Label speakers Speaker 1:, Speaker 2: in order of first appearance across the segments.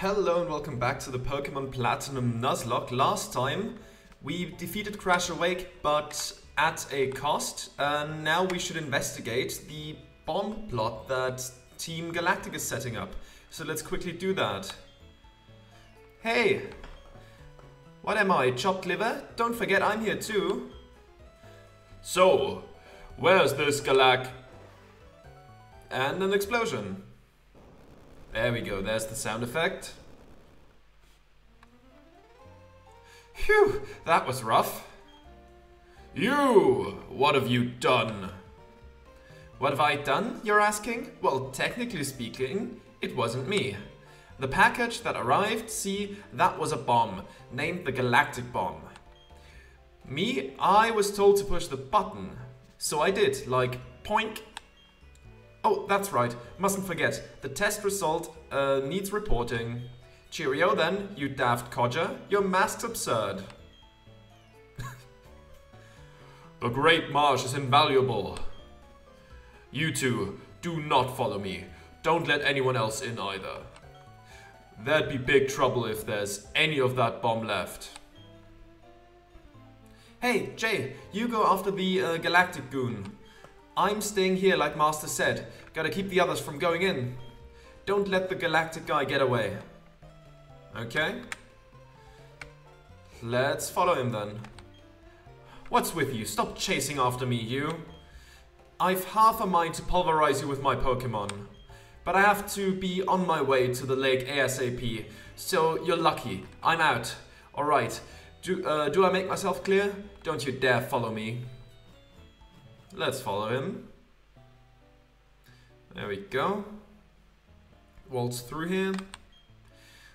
Speaker 1: Hello and welcome back to the Pokemon Platinum Nuzlocke. Last time we defeated Crasher Wake, but at a cost. And now we should investigate the bomb plot that Team Galactic is setting up. So let's quickly do that. Hey! What am I, chopped liver? Don't forget I'm here too. So, where's this Galac? And an explosion. There we go, there's the sound effect. Phew, that was rough. You! What have you done? What have I done, you're asking? Well, technically speaking, it wasn't me. The package that arrived, see, that was a bomb, named the Galactic Bomb. Me, I was told to push the button. So I did, like, poink, Oh, that's right. Mustn't forget. The test result uh, needs reporting. Cheerio then, you daft codger. Your mask's absurd. the Great Marsh is invaluable. You two, do not follow me. Don't let anyone else in either. There'd be big trouble if there's any of that bomb left. Hey, Jay, you go after the uh, Galactic Goon. I'm staying here like Master said. Gotta keep the others from going in. Don't let the galactic guy get away. Okay? Let's follow him then. What's with you? Stop chasing after me, you. I've half a mind to pulverize you with my Pokemon. But I have to be on my way to the lake ASAP. So you're lucky. I'm out. Alright. Do, uh, do I make myself clear? Don't you dare follow me. Let's follow him. There we go. Waltz through here.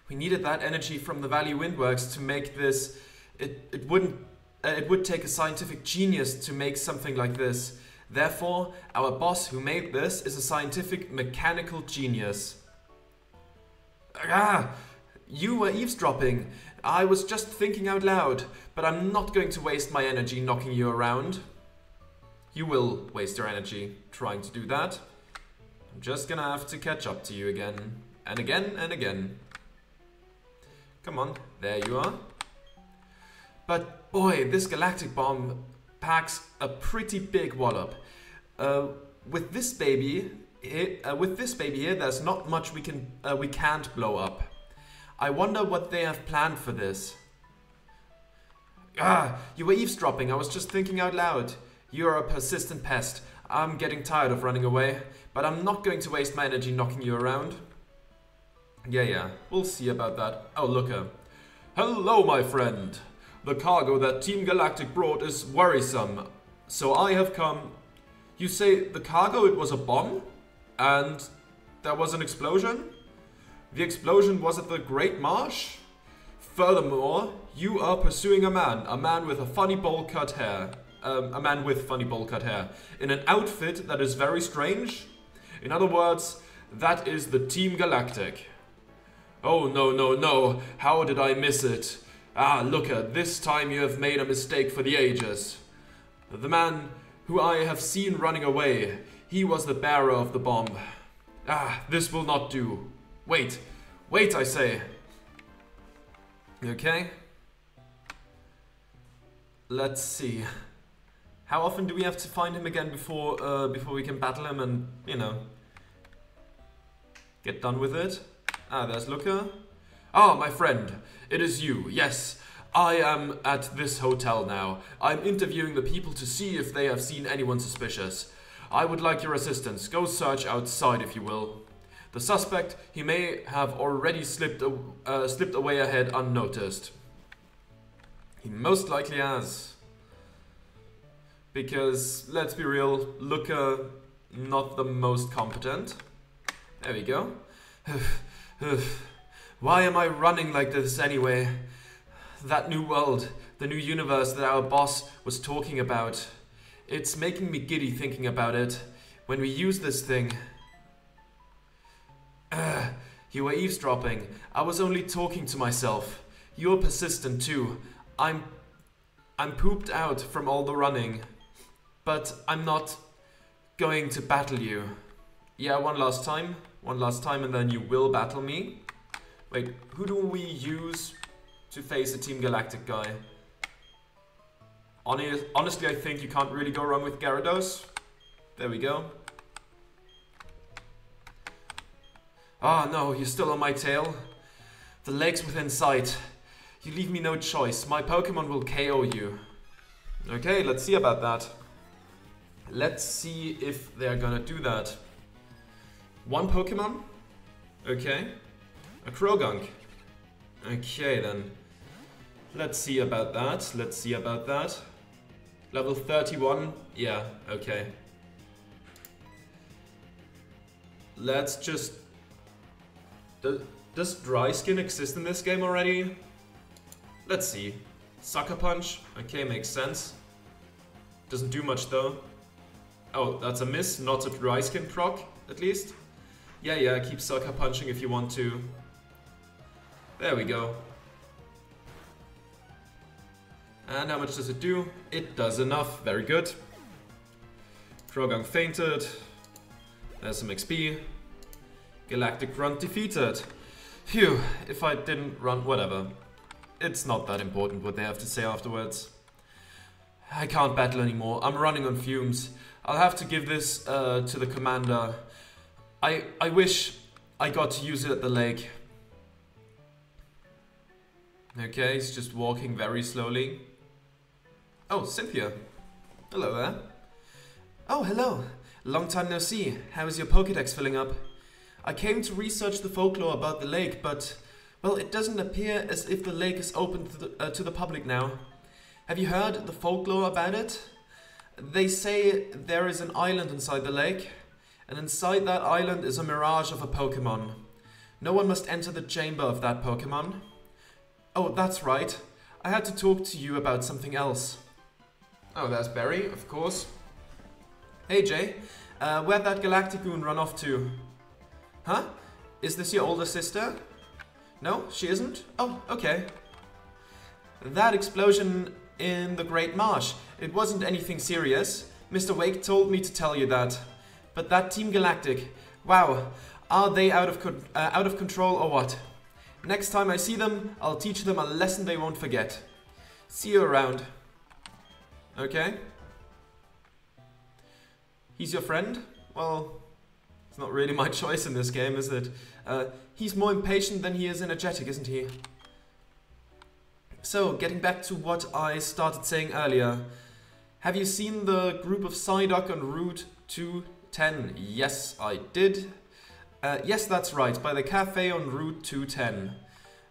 Speaker 1: We needed that energy from the Valley Windworks to make this... It, it wouldn't... Uh, it would take a scientific genius to make something like this. Therefore, our boss who made this is a scientific mechanical genius. Ah! You were eavesdropping. I was just thinking out loud, but I'm not going to waste my energy knocking you around. You will waste your energy trying to do that. I'm just gonna have to catch up to you again. And again and again. Come on, there you are. But boy, this galactic bomb packs a pretty big wallop. Uh, with this baby, it, uh, with this baby here, there's not much we can uh, we can't blow up. I wonder what they have planned for this. Ah, you were eavesdropping. I was just thinking out loud. You're a persistent pest. I'm getting tired of running away, but I'm not going to waste my energy knocking you around. Yeah, yeah, we'll see about that. Oh, Looker. Uh, hello, my friend. The cargo that Team Galactic brought is worrisome, so I have come... You say the cargo, it was a bomb? And there was an explosion? The explosion was at the Great Marsh? Furthermore, you are pursuing a man, a man with a funny bowl cut hair um, a man with funny bowl cut hair in an outfit that is very strange. In other words, that is the Team Galactic. Oh no, no, no, how did I miss it? Ah, Looker, this time you have made a mistake for the ages. The man who I have seen running away, he was the bearer of the bomb. Ah, this will not do. Wait, wait, I say. Okay. Let's see. How often do we have to find him again before uh, before we can battle him and, you know, get done with it? Ah, there's Looker. Ah, my friend, it is you. Yes, I am at this hotel now. I'm interviewing the people to see if they have seen anyone suspicious. I would like your assistance. Go search outside if you will. The suspect, he may have already slipped, uh, slipped away ahead unnoticed. He most likely has. Because, let's be real, Looker, not the most competent. There we go. Why am I running like this anyway? That new world, the new universe that our boss was talking about. It's making me giddy thinking about it. When we use this thing... You were eavesdropping. I was only talking to myself. You're persistent too. I'm... I'm pooped out from all the running. But I'm not going to battle you. Yeah, one last time. One last time and then you will battle me. Wait, who do we use to face a Team Galactic guy? Honest, honestly, I think you can't really go wrong with Gyarados. There we go. Ah, oh, no, you're still on my tail. The lake's within sight. You leave me no choice. My Pokemon will KO you. Okay, let's see about that. Let's see if they're gonna do that. One Pokemon? Okay. A Croagunk. Okay then. Let's see about that. Let's see about that. Level 31? Yeah, okay. Let's just... Does, does Dry Skin exist in this game already? Let's see. Sucker Punch? Okay, makes sense. Doesn't do much though. Oh, that's a miss, not a Dry Skin proc, at least. Yeah, yeah, keep Sucker Punching if you want to. There we go. And how much does it do? It does enough. Very good. Croagunk fainted. There's some XP. Galactic Grunt defeated. Phew, if I didn't run, whatever. It's not that important what they have to say afterwards. I can't battle anymore. I'm running on fumes. I'll have to give this uh, to the commander. I, I wish I got to use it at the lake. Okay, he's just walking very slowly. Oh, Cynthia. Hello there. Oh, hello. Long time no see. How is your Pokedex filling up? I came to research the folklore about the lake, but, well, it doesn't appear as if the lake is open to the, uh, to the public now. Have you heard the folklore about it? They say there is an island inside the lake, and inside that island is a mirage of a Pokemon. No one must enter the chamber of that Pokemon. Oh, that's right. I had to talk to you about something else. Oh, there's Barry, of course. Hey, Jay. Uh, where'd that Galactic Goon run off to? Huh? Is this your older sister? No, she isn't? Oh, okay. That explosion in the Great Marsh. It wasn't anything serious. Mr. Wake told me to tell you that. But that Team Galactic, wow, are they out of, uh, out of control or what? Next time I see them, I'll teach them a lesson they won't forget. See you around. Okay. He's your friend? Well, it's not really my choice in this game, is it? Uh, he's more impatient than he is energetic, isn't he? So, getting back to what I started saying earlier. Have you seen the group of Psyduck on Route 210? Yes, I did. Uh, yes, that's right, by the cafe on Route 210.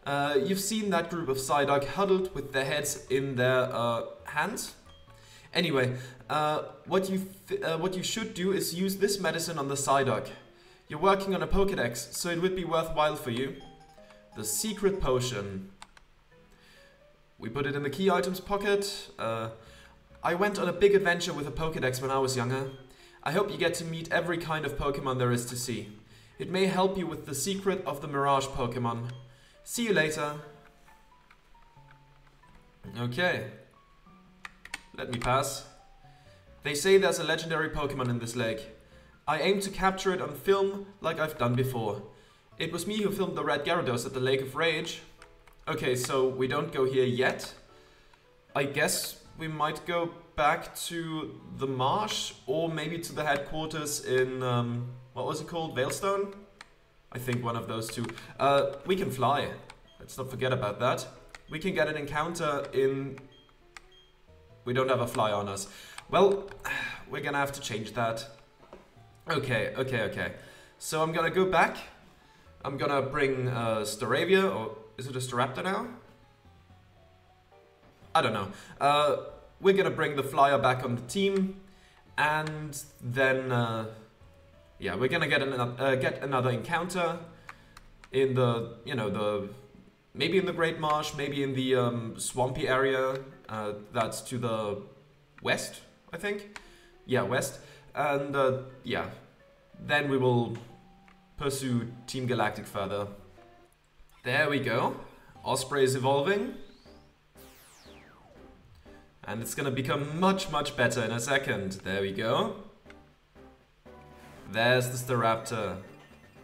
Speaker 1: Uh, you've seen that group of Psyduck huddled with their heads in their uh, hands? Anyway, uh, what you uh, what you should do is use this medicine on the Psyduck. You're working on a Pokedex, so it would be worthwhile for you. The secret potion. We put it in the key items pocket. Uh, I went on a big adventure with a Pokedex when I was younger. I hope you get to meet every kind of Pokemon there is to see. It may help you with the secret of the Mirage Pokemon. See you later. Okay. Let me pass. They say there's a legendary Pokemon in this lake. I aim to capture it on film like I've done before. It was me who filmed the Red Gyarados at the Lake of Rage. Okay, so we don't go here yet. I guess we might go back to the marsh or maybe to the headquarters in, um, what was it called, Veilstone? I think one of those two. Uh, we can fly. Let's not forget about that. We can get an encounter in we don't have a fly on us. Well, we're gonna have to change that. Okay, okay, okay. So I'm gonna go back. I'm gonna bring uh, Staravia, or is it a Staraptor now? I don't know. Uh, we're gonna bring the flyer back on the team, and then, uh, yeah, we're gonna get, an, uh, get another encounter in the, you know, the, maybe in the Great Marsh, maybe in the um, swampy area, uh, that's to the west, I think. Yeah, west. And uh, yeah, then we will pursue Team Galactic further. There we go. Osprey is evolving. And it's gonna become much, much better in a second. There we go. There's the Staraptor.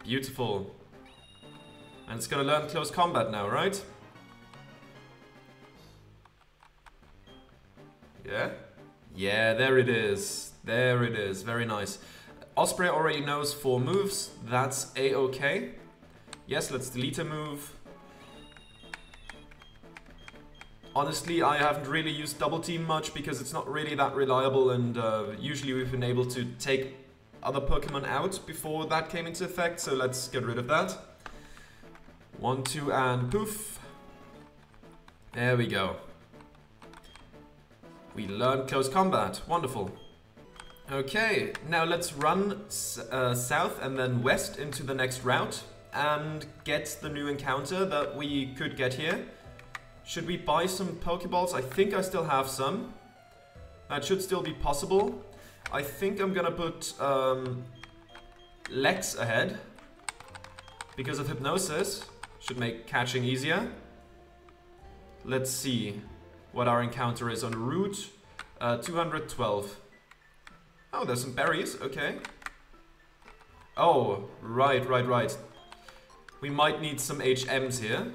Speaker 1: Beautiful. And it's gonna learn close combat now, right? Yeah? Yeah, there it is. There it is. Very nice. Osprey already knows four moves. That's a-okay. Yes, let's delete a move. Honestly, I haven't really used double team much because it's not really that reliable and uh, usually we've been able to take other Pokemon out before that came into effect, so let's get rid of that. One, two, and poof. There we go. We learned close combat. Wonderful. Okay, now let's run uh, south and then west into the next route and get the new encounter that we could get here. Should we buy some Pokeballs? I think I still have some. That should still be possible. I think I'm gonna put um, Lex ahead because of Hypnosis. Should make catching easier. Let's see what our encounter is on route. Uh, 212. Oh, there's some berries, okay. Oh, right, right, right. We might need some HMs here.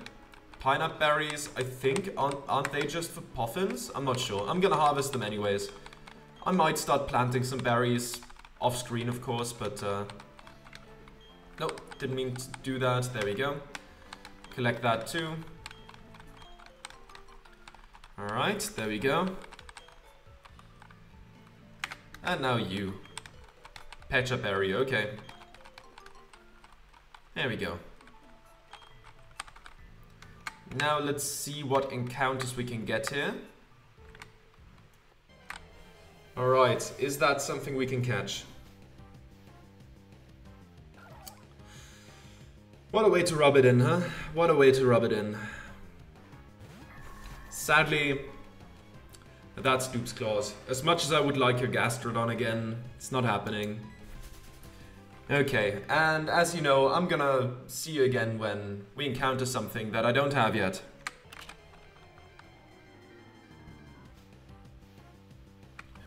Speaker 1: Pinap berries, I think, aren't, aren't they just for Poffins? I'm not sure. I'm gonna harvest them anyways. I might start planting some berries off screen, of course, but uh, nope, didn't mean to do that. There we go. Collect that too. Alright, there we go. And now you. Pecha berry, okay. There we go. Now let's see what encounters we can get here. Alright, is that something we can catch? What a way to rub it in, huh? What a way to rub it in. Sadly, that's Dupes Clause. As much as I would like your Gastrodon again, it's not happening. Okay, and as you know, I'm gonna see you again when we encounter something that I don't have yet.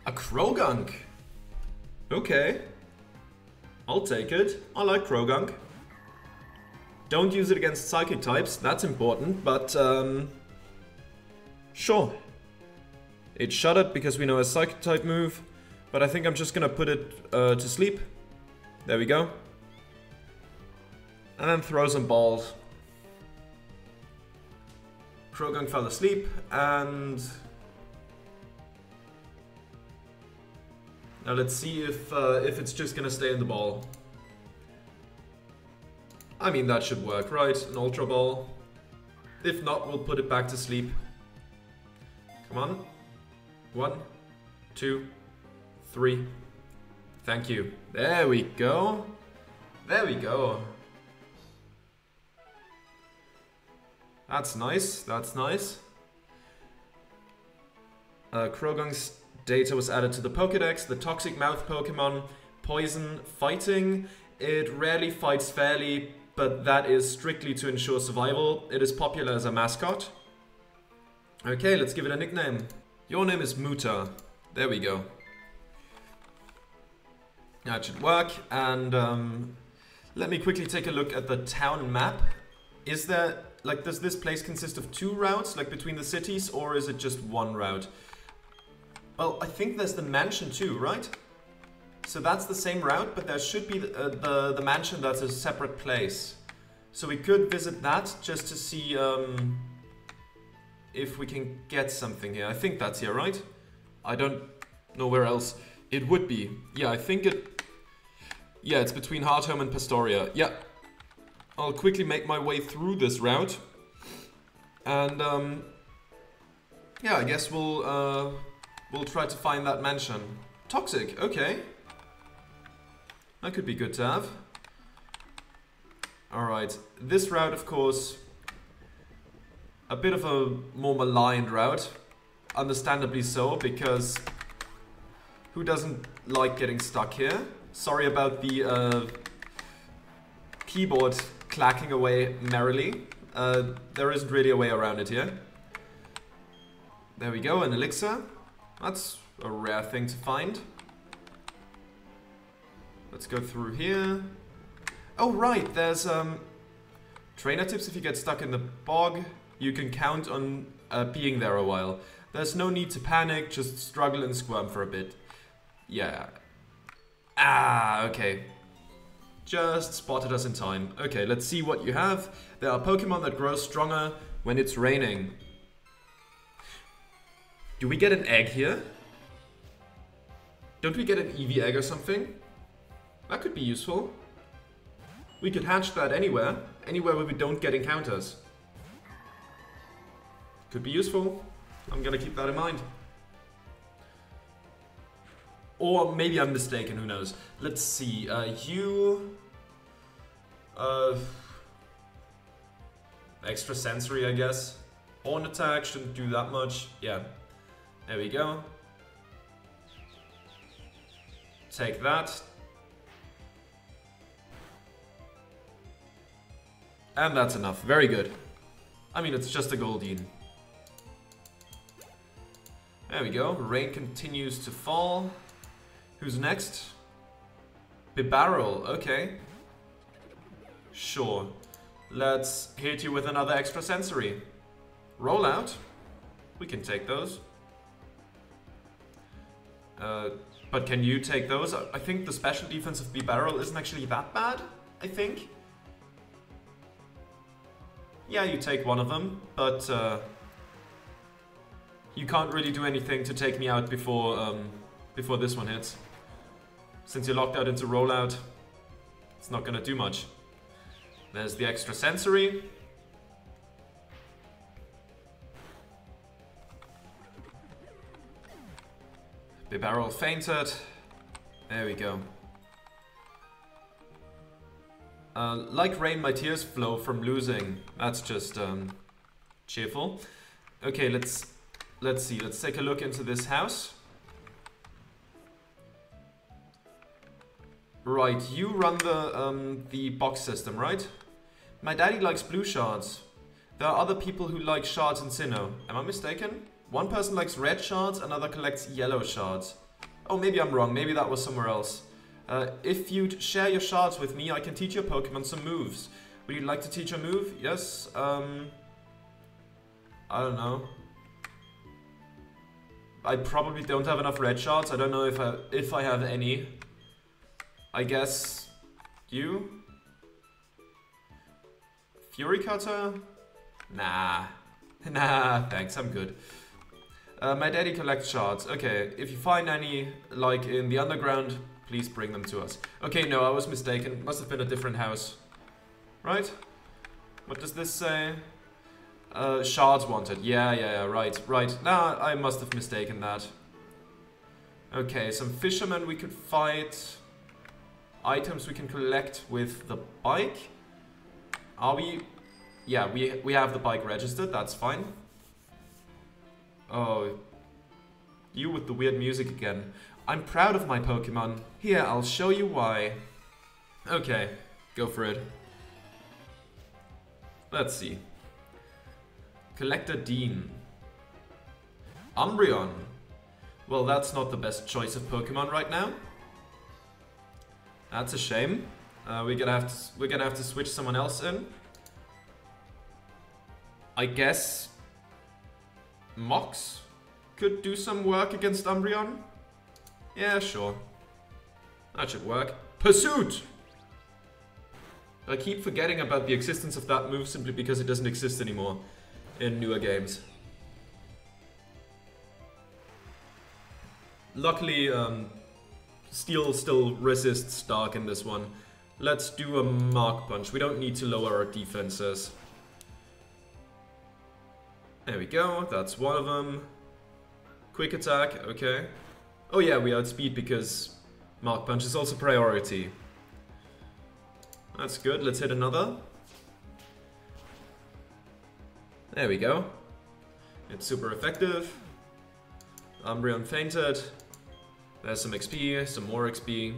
Speaker 1: A Croagunk. Okay. I'll take it. I like Croagunk. Don't use it against Psychic types, that's important, but um, sure. It shuddered because we know a Psychic type move, but I think I'm just gonna put it uh, to sleep. There we go. And then throw some balls. Croagunk fell asleep, and Now let's see if uh, if it's just gonna stay in the ball. I mean, that should work, right? An Ultra Ball. If not, we'll put it back to sleep. Come on. One, two, three. Thank you. There we go. There we go. That's nice. That's nice. Uh, Croagunk's Data was added to the Pokedex, the Toxic Mouth Pokemon, Poison Fighting. It rarely fights fairly, but that is strictly to ensure survival. It is popular as a mascot. Okay, let's give it a nickname. Your name is Muta. There we go. That should work. And um, let me quickly take a look at the town map. Is there, like, does this place consist of two routes, like between the cities, or is it just one route? Well, I think there's the mansion too, right? So that's the same route, but there should be the, uh, the, the, mansion that's a separate place. So we could visit that just to see um, if we can get something here. I think that's here, right? I don't know where else it would be. Yeah, I think it... Yeah, it's between Hearthome and Pastoria. Yeah. I'll quickly make my way through this route. And, um, yeah, I guess we'll... Uh, We'll try to find that mansion. Toxic, okay. That could be good to have. Alright, this route, of course, a bit of a more maligned route. Understandably so, because who doesn't like getting stuck here? Sorry about the uh, keyboard clacking away merrily. Uh, there isn't really a way around it here. There we go, an elixir. That's a rare thing to find. Let's go through here. Oh, right, there's, um... Trainer tips if you get stuck in the bog, you can count on uh, being there a while. There's no need to panic, just struggle and squirm for a bit. Yeah. Ah, okay. Just spotted us in time. Okay, let's see what you have. There are Pokemon that grow stronger when it's raining. Do we get an egg here? Don't we get an Eevee egg or something? That could be useful. We could hatch that anywhere. Anywhere where we don't get encounters. Could be useful. I'm gonna keep that in mind. Or maybe I'm mistaken, who knows. Let's see, uh, you... Uh, Extrasensory, I guess. Horn attack shouldn't do that much. Yeah, there we go. Take that. And that's enough. Very good. I mean, it's just a Goldeen. There we go. Rain continues to fall. Who's next? Bibarel. Okay. Sure. Let's hit you with another Extrasensory. Roll out. We can take those. Uh, but can you take those? I think the special defense of Bibarel isn't actually that bad, I think. Yeah, you take one of them, but uh, you can't really do anything to take me out before um, before this one hits. Since you're locked out into rollout, it's not gonna do much. There's the Extrasensory. Bibarel fainted. There we go. Uh, like rain, my tears flow from losing. That's just um, cheerful. Okay, let's let's see. Let's take a look into this house. Right, you run the um, the box system, right? My daddy likes blue shards. There are other people who like shards in Sinnoh. Am I mistaken? One person likes red shards, another collects yellow shards. Oh, maybe I'm wrong. Maybe that was somewhere else. Uh, if you'd share your shards with me, I can teach your Pokemon some moves. Would you like to teach a move? Yes. Um, I don't know. I probably don't have enough red shards. I don't know if I if I have any. I guess you. Fury Cutter? Nah. Nah, thanks, I'm good. Uh, my daddy collects shards. Okay, if you find any, like in the underground, please bring them to us. Okay, no, I was mistaken. Must have been a different house. Right? What does this say? Uh, shards wanted. Yeah, yeah, yeah, right, right. Nah, I must have mistaken that. Okay, some fishermen we could fight. Items we can collect with the bike. Are we... Yeah, we, we have the bike registered, that's fine. Oh, you with the weird music again. I'm proud of my Pokemon. Here, I'll show you why. Okay, go for it. Let's see. Collector Dean. Umbreon. Well, that's not the best choice of Pokemon right now. That's a shame. Uh, we're gonna have to we're gonna have to switch someone else in. I guess Mox could do some work against Umbreon. Yeah, sure. That should work. Pursuit! I keep forgetting about the existence of that move simply because it doesn't exist anymore in newer games. Luckily, um, Steel still resists Dark in this one. Let's do a Mach Punch. We don't need to lower our defenses. There we go, that's one of them. Quick attack, okay. Oh yeah, we outspeed because Mach Punch is also priority. That's good, let's hit another. There we go. It's super effective. Umbreon fainted. There's some XP, some more XP.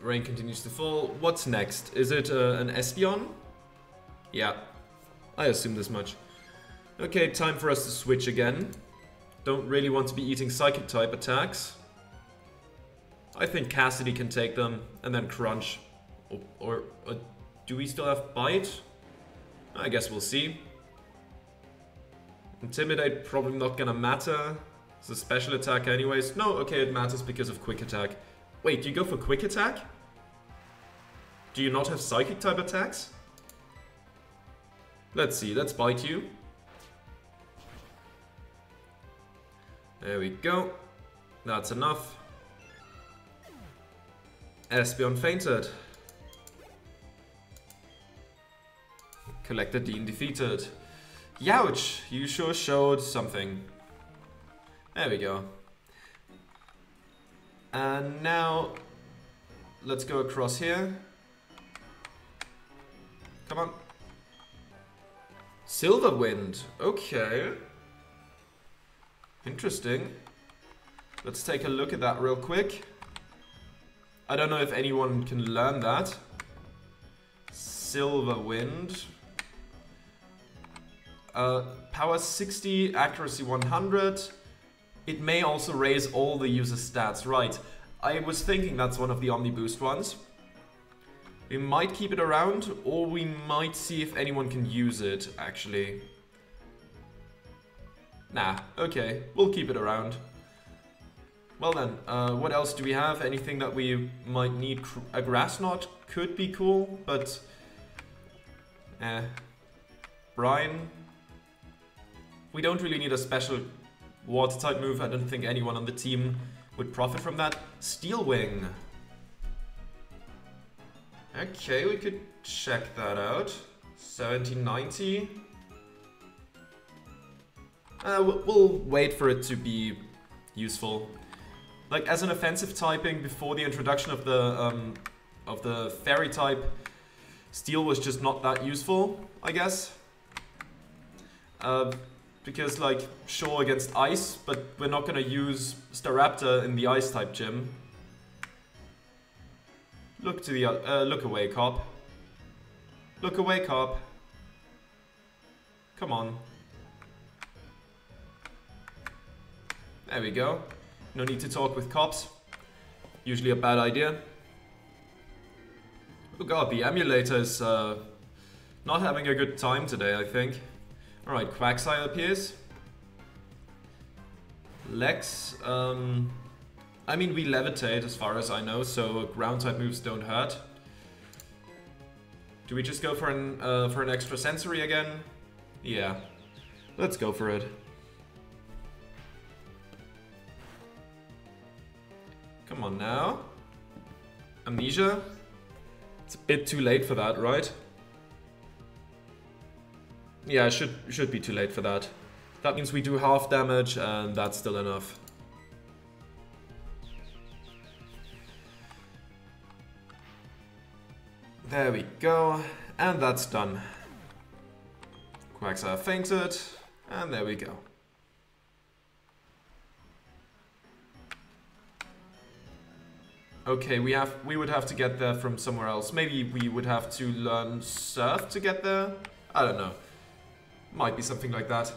Speaker 1: Rain continues to fall. What's next? Is it uh, an Espeon? Yeah, I assume this much. Okay, time for us to switch again. Don't really want to be eating Psychic type attacks. I think Cassidy can take them, and then Crunch. Or, or uh, do we still have Bite? I guess we'll see. Intimidate probably not gonna matter. It's a special attack anyways. No, okay, it matters because of quick attack. Wait, do you go for quick attack? Do you not have psychic type attacks? Let's see, let's bite you. There we go. That's enough. Espeon fainted. Collector Dean defeated. Youch! You sure showed something. There we go. And now, let's go across here. Come on. Silver Wind. Okay. Interesting. Let's take a look at that real quick. I don't know if anyone can learn that. Silver Wind. Uh, power 60, accuracy 100. It may also raise all the user stats, right. I was thinking that's one of the Omni Boost ones. We might keep it around, or we might see if anyone can use it, actually. Nah, okay, we'll keep it around. Well then, uh, what else do we have? Anything that we might need? A grass knot could be cool, but... Eh. Brine? we don't really need a special water type move. I don't think anyone on the team would profit from that. Steel Wing. Okay, we could check that out. 1790. Uh, we'll wait for it to be useful. Like as an offensive typing before the introduction of the um, of the fairy type, steel was just not that useful, I guess. Uh, because like, sure against ice, but we're not gonna use Staraptor in the ice type gym. Look to the, uh, look away, cop. Look away, cop. Come on. There we go. No need to talk with cops. Usually a bad idea. Oh god, the emulator is uh, not having a good time today, I think. Alright, Quagsire appears. Lex, um, I mean we levitate as far as I know, so ground type moves don't hurt. Do we just go for an uh, for an Extrasensory again? Yeah, let's go for it. Come on now. Amnesia? It's a bit too late for that, right? Yeah, should should be too late for that. That means we do half damage and that's still enough. There we go. And that's done. Quagsire fainted. And there we go. Okay, we have we would have to get there from somewhere else. Maybe we would have to learn surf to get there? I don't know. Might be something like that.